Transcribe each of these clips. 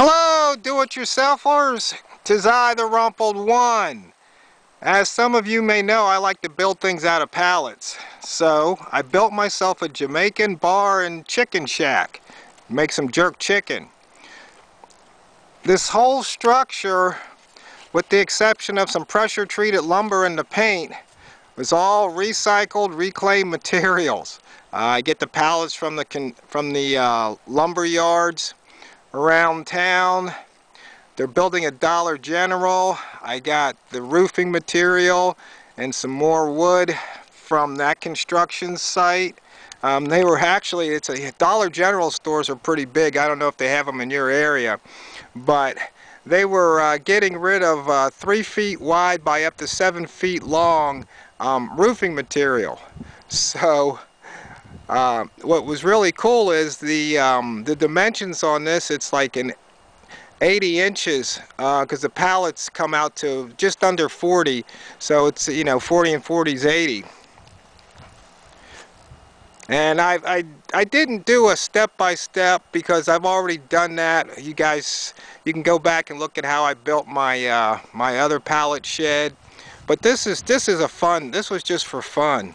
Hello, do-it-yourselfers. Tis I, the Rumpled One. As some of you may know, I like to build things out of pallets. So, I built myself a Jamaican bar and chicken shack. Make some jerk chicken. This whole structure, with the exception of some pressure-treated lumber and the paint, was all recycled, reclaimed materials. Uh, I get the pallets from the from the uh, lumber yards around town. They're building a Dollar General. I got the roofing material and some more wood from that construction site. Um, they were actually, it's a Dollar General stores are pretty big. I don't know if they have them in your area, but they were uh, getting rid of uh, three feet wide by up to seven feet long um, roofing material. So uh, what was really cool is the um, the dimensions on this. It's like an 80 inches because uh, the pallets come out to just under 40. So it's you know 40 and 40 is 80. And I, I, I didn't do a step-by-step -step because I've already done that. You guys, you can go back and look at how I built my uh, my other pallet shed. But this is this is a fun. This was just for fun.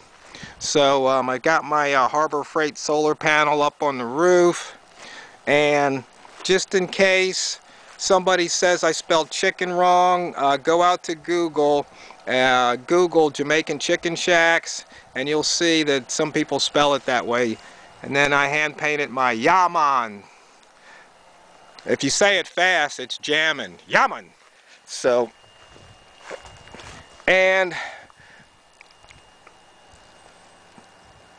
So um, I got my uh, Harbor Freight solar panel up on the roof and just in case somebody says I spelled chicken wrong, uh, go out to Google, uh, Google Jamaican chicken shacks and you'll see that some people spell it that way. And then I hand painted my Yaman. If you say it fast, it's jamming. Yaman. So, and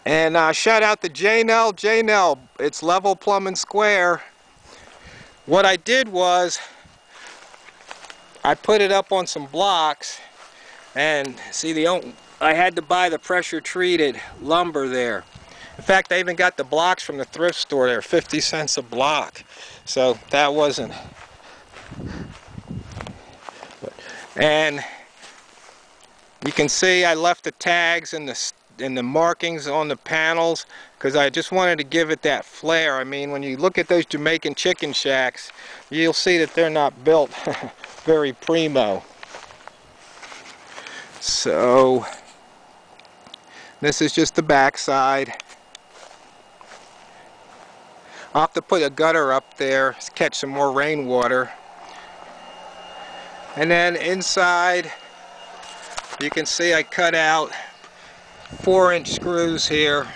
And uh, shout out to JNL. JNL, it's level plumbing square. What I did was I put it up on some blocks and see the I had to buy the pressure treated lumber there. In fact, I even got the blocks from the thrift store there, 50 cents a block. So that wasn't. And you can see I left the tags in the and the markings on the panels because I just wanted to give it that flair. I mean, when you look at those Jamaican chicken shacks, you'll see that they're not built very primo. So, this is just the back side. I'll have to put a gutter up there to catch some more rainwater. And then inside, you can see I cut out four inch screws here.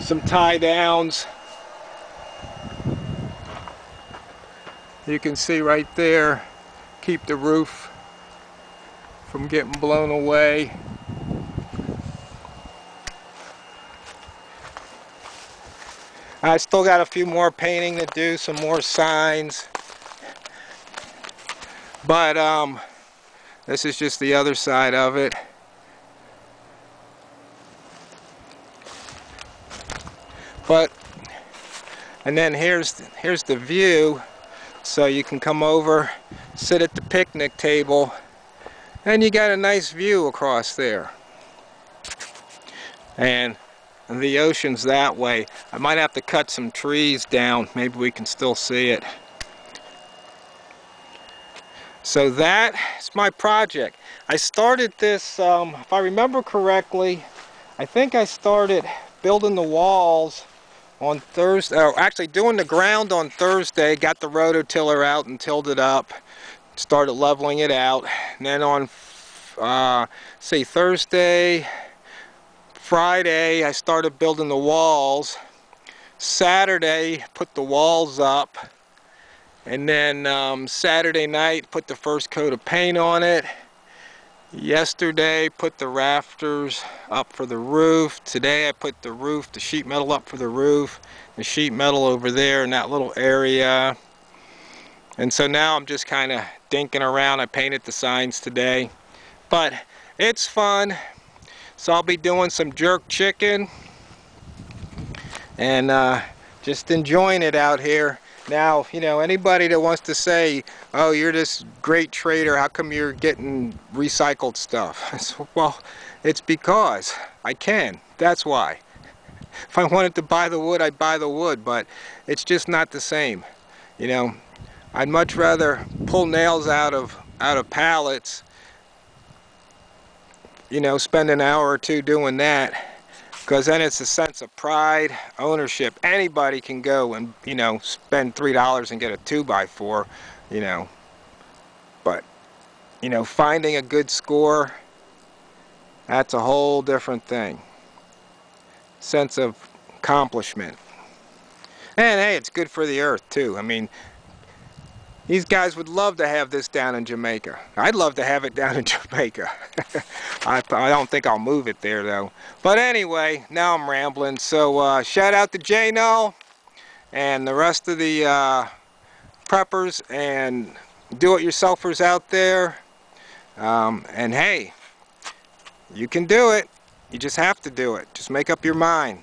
Some tie downs. You can see right there keep the roof from getting blown away. I still got a few more painting to do some more signs. But um, this is just the other side of it. But, and then here's, here's the view. So you can come over, sit at the picnic table, and you got a nice view across there. And the ocean's that way. I might have to cut some trees down. Maybe we can still see it. So that is my project. I started this, um, if I remember correctly, I think I started building the walls on Thursday, or actually doing the ground on Thursday, got the rototiller out and tilled it up, started leveling it out. And then on, uh, say Thursday, Friday, I started building the walls. Saturday, put the walls up and then um, Saturday night put the first coat of paint on it. Yesterday put the rafters up for the roof. Today I put the roof the sheet metal up for the roof the sheet metal over there in that little area. And so now I'm just kind of dinking around. I painted the signs today. But it's fun. So I'll be doing some jerk chicken and uh, just enjoying it out here now, you know, anybody that wants to say, oh, you're this great trader, how come you're getting recycled stuff? well, it's because I can. That's why. if I wanted to buy the wood, I'd buy the wood, but it's just not the same. You know, I'd much rather pull nails out of out of pallets, you know, spend an hour or two doing that, because then it's a sense of pride, ownership. Anybody can go and, you know, spend $3 and get a 2x4, you know, but, you know, finding a good score, that's a whole different thing. Sense of accomplishment. And hey, it's good for the earth too. I mean, these guys would love to have this down in Jamaica. I'd love to have it down in Jamaica. I, I, don't think I'll move it there though. But anyway, now I'm rambling. So uh, shout out to J-Null and the rest of the uh, preppers and do-it-yourselfers out there. Um, and hey, you can do it. You just have to do it. Just make up your mind.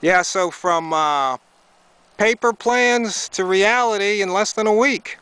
Yeah, so from uh, paper plans to reality in less than a week.